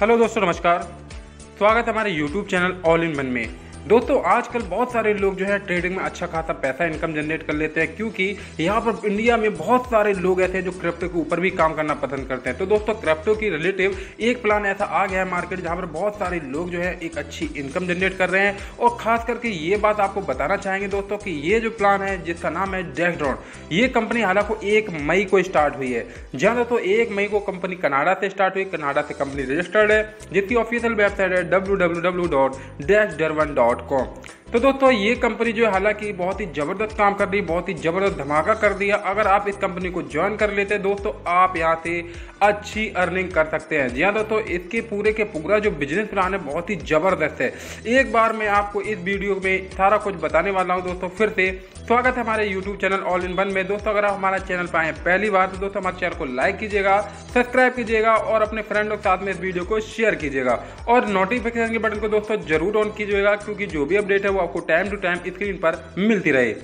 Hello दोस्तों नमस्कार। स्वागत है हमारे YouTube channel all in one में। दोस्तों, आजकल बहुत सारे लोग जो है ट्रेडिंग में अच्छा खासा पैसा इनकम जनरेट कर लेते हैं क्योंकि यहाँ पर इंडिया में बहुत सारे लोग ऐसे हैं जो क्रिप्टो के ऊपर भी काम करना पसंद करते हैं। तो दोस्तों क्रिप्टो की रिलेटिव एक प्लान ऐसा आ गया है मार्केट जहाँ पर बहुत सारे लोग जो है एक अच्छी इनकम जनरेट कर रहे हैं। और खास करके ये बात आपको बताना चाहेंगे दोस्तों की ये जो प्लान है, जिसका नाम है डेस्ड्रॉन ये कंपनी हालाँकि एक मई को स्टार्ट हुई है। जहाँ दोस्तों, एक मई को कंपनी कनाडा से स्टार्ट हुई, कनाडा से कंपनी रजिस्टर्ड है, जिसकी ऑफिशियल वेबसाइट है W W W dot dash डरवन dot dot com तो दोस्तों, ये कंपनी जो है हालाँकि बहुत ही ज़बरदस्त काम कर रही है, बहुत ही ज़बरदस्त धमाका कर दिया अगर आप इस कंपनी को ज्वाइन कर लेते हैं, दोस्तों, आप यहाँ से अच्छी अर्निंग कर सकते हैं। जी हाँ दोस्तों, इसके पूरे के पूरा जो बिज़नेस प्लान है, बहुत ही ज़बरदस्त है। एक बार मैं आपको इस वीडियो में सारा कुछ बताने वाला हूँ, दोस्तों, फिर से स्वागत है हमारे YouTube channel all in one में। दोस्तों, अगर आप हमारा चैनल पर आए पहली बार तो दोस्तों, हमारे चैनल को लाइक कीजिएगा सब्सक्राइब कीजिएगा और अपने फ्रेंडों के साथ में इस वीडियो को शेयर कीजिएगा। और नोटिफिकेशन के बटन को दोस्तों, ज़रूर ऑन कीजिएगा, क्योंकि जो भी अपडेट है, वो आपको टाइम टू टाइम स्क्रीन पर मिलती रहे।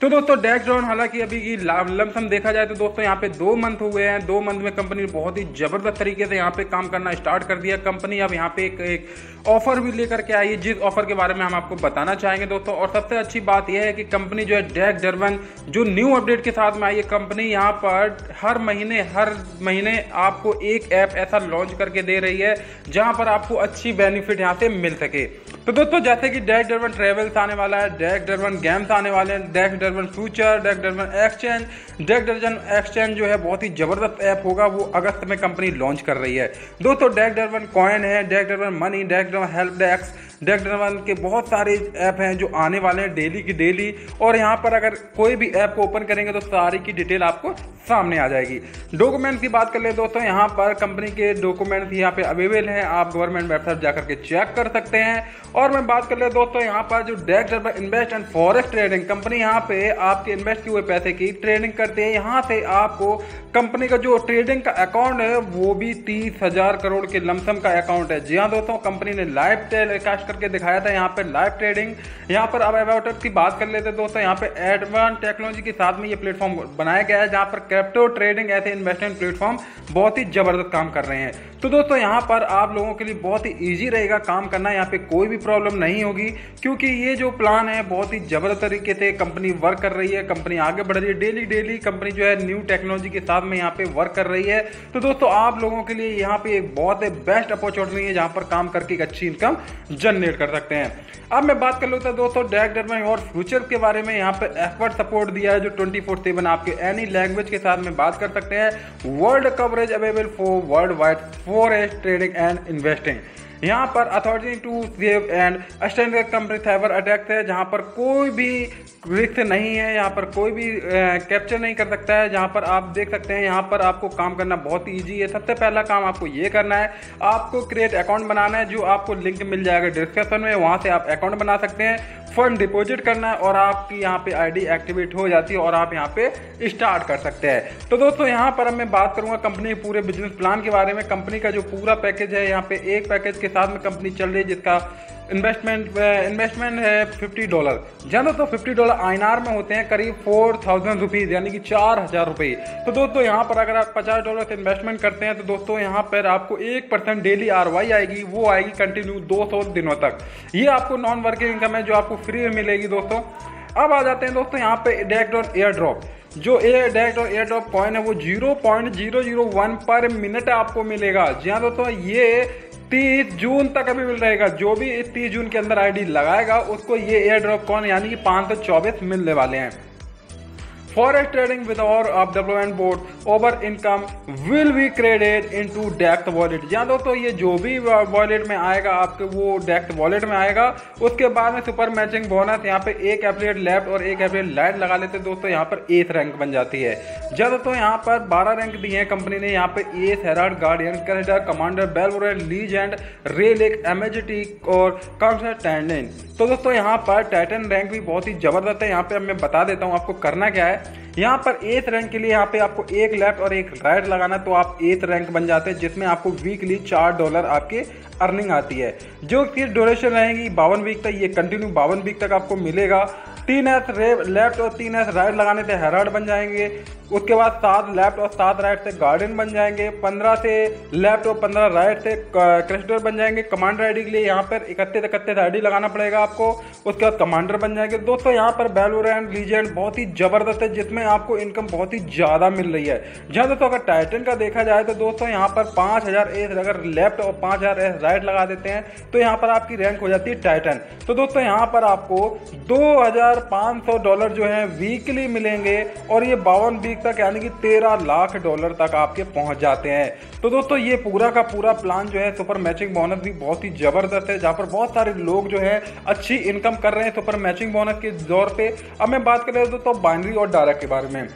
तो दोस्तों डेक ड्राउन हालाँकि अभी की लमसम देखा जाए तो दोस्तों यहाँ पे दो मंथ हुए हैं। दो मंथ में कंपनी ने बहुत ही ज़बरदस्त तरीके से यहाँ पे काम करना स्टार्ट कर दिया। कंपनी अब यहाँ पे एक, एक ऑफ़र भी लेकर के आई है जिस ऑफ़र के बारे में हम आपको बताना चाहेंगे दोस्तों। और सबसे अच्छी बात यह है कि कंपनी जो है डैक डरवन जो न्यू अपडेट के साथ में आई है कंपनी यहाँ पर हर महीने हर महीने आपको एक ऐप ऐसा लॉन्च करके दे रही है जहाँ पर आपको अच्छी बेनिफिट यहाँ से मिल सके। तो दोस्तों जैसे कि डैक डरवन ट्रेवल्स आने वाला है डैक डरवन गेम्स आने वाले हैं डेक डरवन फ्यूचर डेक डर्जन एक्सचेंज डेक डर्जन एक्सचेंज जो है बहुत ही ज़बरदस्त ऐप होगा, वो अगस्त में कंपनी लॉन्च कर रही है। दोस्तों डेक डर्जन कॉइन है डेक डर्जन मनी डेक डर्जन हेल्प डेस्क डेक डरवन के बहुत सारे ऐप हैं जो आने वाले हैं डेली की डेली और यहाँ पर अगर कोई भी ऐप को ओपन करेंगे तो सारी की डिटेल आपको सामने आ जाएगी। डॉक्यूमेंट की बात कर ले दोस्तों, यहाँ पर कंपनी के डॉक्यूमेंट्स यहाँ पे अवेलेबल हैं। आप गवर्नमेंट वेबसाइट जाकर के चेक कर सकते हैं। और मैं बात कर ले दोस्तों, यहाँ पर जो deck invest and forest trading company यहाँ पे आपके इन्वेस्ट किए हुए पैसे की ट्रेडिंग करते हैं। यहाँ से आपको कंपनी का जो ट्रेडिंग का अकाउंट है, वो भी तीस हज़ार करोड़ के लमसम का अकाउंट है। जी हाँ दोस्तों कंपनी ने लाइव टेलीकास्ट करके दिखाया था, यहाँ पे लाइव ट्रेडिंग यहाँ पर अब अबाउटर की बात कर लेते दोस्तों, यहाँ पे एडवांस टेक्नोलॉजी के साथ में ये प्लेटफॉर्म बनाया गया है, जहाँ पर क्रिप्टो ट्रेडिंग ऐसे इन्वेस्टमेंट प्लेटफॉर्म बहुत ही ज़बरदस्त काम कर रहे हैं। तो दोस्तों, यहाँ पर आप लोगों के लिए बहुत ही ईजी रहेगा काम करना, यहाँ पे कोई भी प्रॉब्लम नहीं होगी, क्योंकि ये जो प्लान है, बहुत ही ज़बरदस्त तरीके से कंपनी वर्क कर रही है कंपनी आगे बढ़ रही है डेली डेली कंपनी जो है न्यू टेक्नोलॉजी के साथ में यहाँ पे वर्क कर रही है। तो दोस्तों, आप लोगों के लिए यहाँ पे एक बहुत बेस्ट अपॉर्चुनिटी है, जहाँ पर काम करके एक अच्छी इनकम जनरेट कर सकते हैं। अब मैं बात कर लेता हूँ दोस्तों डायरेक्ट डरमाइन और फ्यूचर के बारे में। यहाँ पे एक्सपर्ट सपोर्ट दिया है जो ट्वेंटी फोर सेवन आपके एनी लैंग्वेज के साथ में बात कर सकते हैं। World coverage available for worldwide forest trading and investing यहाँ पर authority to save and stand company cyber attack है, जहाँ पर कोई भी रिस्क नहीं है, यहाँ पर कोई भी कैप्चर नहीं कर सकता है, जहाँ पर आप देख सकते हैं, यहाँ पर आपको काम करना बहुत ईजी है। सबसे पहला काम आपको ये करना है, आपको क्रिएट अकाउंट बनाना है, जो आपको लिंक मिल जाएगा डिस्क्रिप्शन में, वहाँ से आप अकाउंट बना सकते हैं। फंड डिपॉजिट करना है और आपकी यहाँ पे आईडी एक्टिवेट हो जाती है और आप यहाँ पे स्टार्ट कर सकते हैं। तो दोस्तों, यहाँ पर मैं बात करूँगा कंपनी के पूरे बिज़नेस प्लान के बारे में। कंपनी का जो पूरा पैकेज है, यहाँ पे एक पैकेज के साथ में कंपनी चल रही है जिसका इन्वेस्टमेंट इन्वेस्टमेंट है फिफ्टी डॉलर जानो तो फिफ्टी डॉलर आई में होते हैं करीब फोर थाउज़ेंड रुपीज़ यानी कि चार हज़ार रुपये तो दोस्तों, यहाँ पर अगर आप पचास डॉलर से इन्वेस्टमेंट करते हैं तो दोस्तों, यहाँ पर आपको एक परसेंट डेली आर आएगी, वो आएगी कंटिन्यू दो सौ दिनों तक। ये आपको नॉन वर्किंग इनकम है, जो आपको फ्री में मिलेगी दोस्तों। अब आ जाते हैं दोस्तों, यहाँ पे डायरेक्ट और एयर ड्रॉप जो एयर डायरेक्ट और एयर ड्रॉप कॉइन है, वो zero point zero zero one per minute आपको मिलेगा। जी हाँ दोस्तों, ये तीस जून तक अभी मिल रहेगा। जो भी तीस जून के अंदर आईडी लगाएगा, उसको ये एयर ड्रॉप कौन, यानी कि पाँच सौ चौबीस मिलने वाले हैं। Forex trading with our of development board over income will be credited into डेक्ट वॉलेट या दोस्तों, ये जो भी वॉलेट में आएगा, आपके वो डेक्ट वॉलेट में आएगा, उसके बाद में सुपर मैचिंग बोनस यहाँ पे एक एप्लेट लेफ़्ट और एक एप्लेट राइट लगा लेते दोस्तों, यहाँ पर एथ रैंक बन जाती है। जब दोस्तों, यहाँ पर बारह रैंक दिए हैं कंपनी ने, यहाँ पे एथ हेराड गार्डियन करेडर कमांडर बेलवोरेन लीज एंड रेलिक एमेजिटी और कॉन्स्टेंडेंट तो दोस्तों, यहाँ पर टाइटन रैंक भी बहुत ही ज़बरदस्त है। यहाँ पे मैं बता देता हूँ आपको करना क्या है। यहाँ पर एथ रैंक के लिए यहाँ पे आपको एक लेफ़्ट और एक राइट लगाना तो आप एथ रैंक बन जाते हैं, जिसमें आपको वीकली चार डॉलर आपके अर्निंग आती है। जो कि ड्यूरेशन रहेगी बावन वीक तक, ये कंटिन्यू बावन वीक तक आपको मिलेगा। तीन एथ लेफ़्ट और तीन एथ राइट लगाने से हेराड बन जाएँगे। उसके बाद सात लेफ़्ट और सात राइट से गार्डन बन जाएँगे। पंद्रह से लेफ़्ट और पंद्रह राइट से क्रिस्टर बन जाएँगे। कमांडर आईडी के लिए यहाँ पर इकतीस इकतीस आईडी लगाना पड़ेगा आपको। उसके बाद कमांडर बन जाएँगे। दोस्तों, यहाँ पर बैलोरेंट लीजेंड बहुत ही ज़बरदस्त है, जिसमें आपको इनकम बहुत ही ज़्यादा मिल रही है। जहाँ दोस्तों, अगर टाइटन का देखा जाए तो दोस्तों, यहाँ पर पाँच हज़ार एस अगर लेफ़्ट और पाँच हज़ार एस राइट लगा देते हैं तो यहाँ पर आपकी रैंक हो जाती है टाइटन तो दोस्तों, यहाँ पर आपको दो डॉलर जो है वीकली मिलेंगे और ये बावन वीक तक, यानी कि तेरह लाख डॉलर तक आपके पहुँच जाते हैं। तो दोस्तों, ये पूरा का पूरा प्लान जो है सुपर मैचिंग बोनस भी बहुत ही ज़बरदस्त है, जहाँ पर बहुत सारे लोग जो है अच्छी इनकम कर रहे हैं सुपर मैचिंग बोनस के दौर पे। अब मैं बात कर रहा हूँ दोस्तों बाइनरी और डायरेक्ट के बारे में।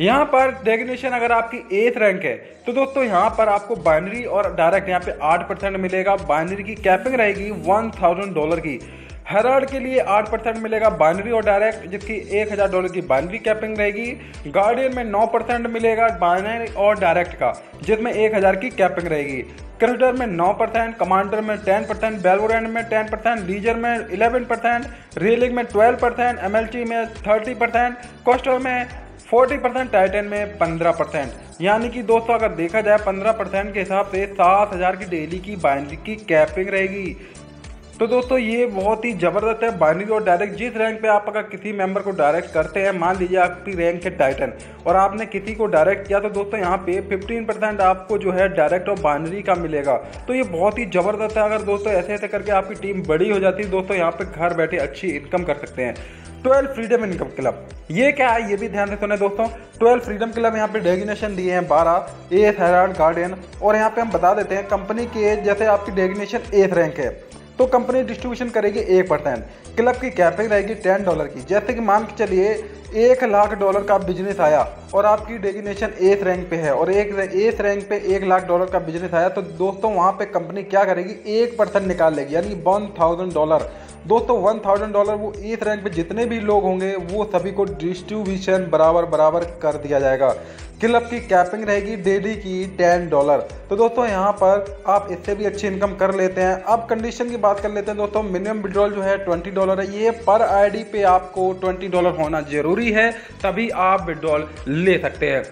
यहाँ पर डेग्नेशन अगर आपकी एथ रैंक है तो दोस्तों यहाँ पर आपको बाइनरी और डायरेक्ट यहाँ पे आठ परसेंट मिलेगा। बाइनरी की कैपिंग रहेगी वन थाउज़ेंड डॉलर की। हेराल्ड के लिए आठ परसेंट मिलेगा बाइनरी और डायरेक्ट जिसकी एक हज़ार डॉलर की बाइनरी कैपिंग रहेगी। गार्डियन में नौ परसेंट मिलेगा बाइनरी और डायरेक्ट का, जिसमें एक हज़ार की कैपिंग रहेगी। क्रिस्टर में नौ परसेंट, कमांडर में टेन परसेंट बेलोरेंट में टेन परसेंट, लीजर में इलेवन परसेंट रेलिंग में ट्वेल्व परसेंट एम में थर्टी परसेंट, कोस्टर में फोर्टी परसेंट, टाइटन में पंद्रह परसेंट। यानी कि दोस्तों, अगर देखा जाए पंद्रह परसेंट के हिसाब से सात हज़ार की डेली की बाइनरी की कैपिंग रहेगी। तो दोस्तों, ये बहुत ही ज़बरदस्त है। बाइनरी और डायरेक्ट जिस रैंक पे आप अगर किसी मेंबर को डायरेक्ट करते हैं, मान लीजिए आपकी रैंक है टाइटन और आपने किसी को डायरेक्ट किया तो दोस्तों यहाँ पे 15 परसेंट आपको जो है डायरेक्ट और बाइनरी का मिलेगा। तो ये बहुत ही ज़बरदस्त है। अगर दोस्तों ऐसे ऐसे करके आपकी टीम बड़ी हो जाती है दोस्तों यहाँ पर घर बैठे अच्छी इनकम कर सकते हैं। Twelve freedom income club. ये क्या है? ये भी ध्यान से सुने दोस्तों। ट्वेल्व फ्रीडम क्लब यहाँ पे डेगिनेशन दिए हैं बारह ए हैराल्ड गार्डियन और यहाँ पे हम बता देते हैं, कंपनी की जैसे आपकी डेगिनेशन एथ रैंक है। तो कंपनी डिस्ट्रीब्यूशन करेगी एक परसेंट। क्लब की कैपिंग रहेगी टेन डॉलर की। जैसे कि मान के चलिए, एक लाख डॉलर का बिज़नेस आया और आपकी डेजिनेशन एथ रैंक पे है और एक एथ रैंक पे एक लाख डॉलर का बिज़नेस आया तो दोस्तों वहाँ पे कंपनी क्या करेगी? एक परसेंट निकाल लेगी, यानी वन थाउज़ेंड डॉलर दोस्तों वन थाउज़ेंड डॉलर वो एथ रैंक पे जितने भी लोग होंगे, वो सभी को डिस्ट्रीब्यूशन बराबर बराबर कर दिया जाएगा। क्लब की कैपिंग रहेगी डेली की टेन डॉलर तो दोस्तों, यहाँ पर आप इससे भी अच्छी इनकम कर लेते हैं। अब कंडीशन की बात कर लेते हैं दोस्तों मिनिमम विड्रॉल जो है ट्वेंटी डॉलर है। ये पर आईडी पे आपको ट्वेंटी डॉलर होना ज़रूरी है, तभी आप विड्रॉल ले सकते हैं।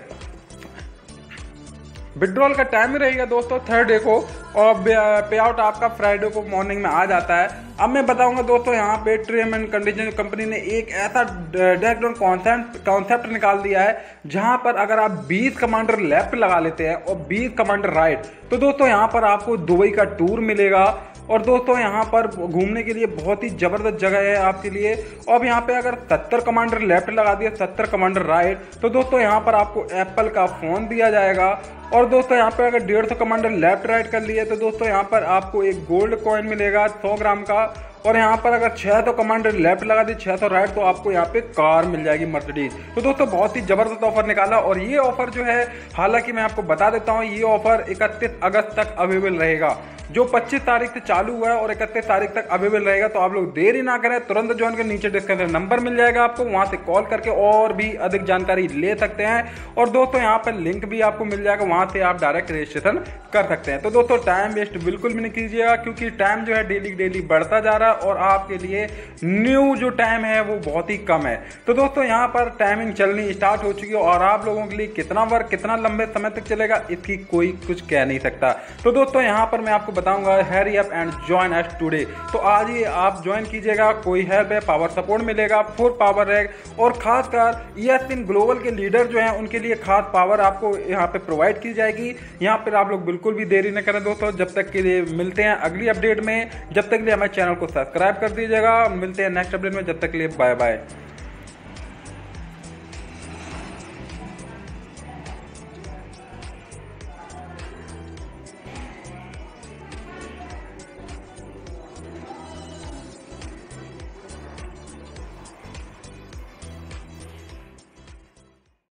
विड्रॉल का टाइम ही रहेगा दोस्तों थर्ड डे को, और पे आउट आपका फ्राइडे को मॉर्निंग में आ जाता है। अब मैं बताऊँगा दोस्तों, यहाँ पे ट्रेम एंड कंडीशन कंपनी ने एक ऐसा डायरेक्ट कॉन्सेप्ट कॉन्सेप्ट निकाल दिया है, जहाँ पर अगर आप 20 कमांडर लेफ़्ट लगा लेते हैं और 20 कमांडर राइट तो दोस्तों यहाँ पर आपको दुबई का टूर मिलेगा। और दोस्तों, यहाँ पर घूमने के लिए बहुत ही ज़बरदस्त जगह है आपके लिए। अब यहाँ पे अगर 70 कमांडर लेफ़्ट लगा दिया 70 कमांडर राइट तो दोस्तों, यहाँ पर आपको एप्पल का फ़ोन दिया जाएगा। और दोस्तों, यहाँ पे अगर डेढ़ सौ कमांडर लेफ़्ट राइट कर लिए तो दोस्तों, यहाँ पर आपको एक गोल्ड कॉइन मिलेगा सौ ग्राम का। और यहाँ पर अगर छह तो कमांडर लेफ़्ट लगा दी छह तो राइट तो आपको यहाँ पे कार मिल जाएगी मर्सिडीज। तो दोस्तों, बहुत ही ज़बरदस्त ऑफ़र निकाला। और ये ऑफ़र जो है, हालाँकि मैं आपको बता देता हूँ, ये ऑफ़र इकतीस अगस्त तक अवेलेबल रहेगा। जो 25 तारीख से चालू हुआ है और इकतीस तारीख तक अवेलेबल रहेगा तो आप लोग देरी ना करें, तुरंत ज्वाइन के नीचे डिस्क्रिप्शन नंबर मिल जाएगा आपको, वहाँ से कॉल करके और भी अधिक जानकारी ले सकते हैं। और दोस्तों, यहाँ पर लिंक भी आपको मिल जाएगा, वहाँ से आप डायरेक्ट रजिस्ट्रेशन कर सकते हैं। तो दोस्तों टाइम वेस्ट बिल्कुल भी नहीं कीजिएगा, क्योंकि टाइम जो है डेली डेली बढ़ता जा रहा है और आपके लिए न्यू जो टाइम है, वो बहुत ही कम है। तो दोस्तों, यहाँ पर टाइमिंग चलनी स्टार्ट हो चुकी है और आप लोगों के लिए कितना वर्क कितना लंबे समय तक चलेगा, इसकी कोई कुछ कह नहीं सकता। तो दोस्तों, यहाँ पर मैं आपको बताऊँगा hurry up and join us today तो आज ही आप ज्वाइन कीजिएगा, कोई हेल्प है पावर सपोर्ट मिलेगा फुल पावर है, और खासकर इन ग्लोबल के लीडर जो हैं, उनके लिए खास पावर आपको यहाँ पे प्रोवाइड की जाएगी। यहाँ पर आप लोग बिल्कुल भी देरी न करें दोस्तों, जब तक के लिए मिलते हैं अगली अपडेट में। जब तक के लिए हमारे चैनल को सब्सक्राइब कर दीजिएगा, मिलते हैं नेक्स्ट अपडेट में, जब तक के लिए बाय बाय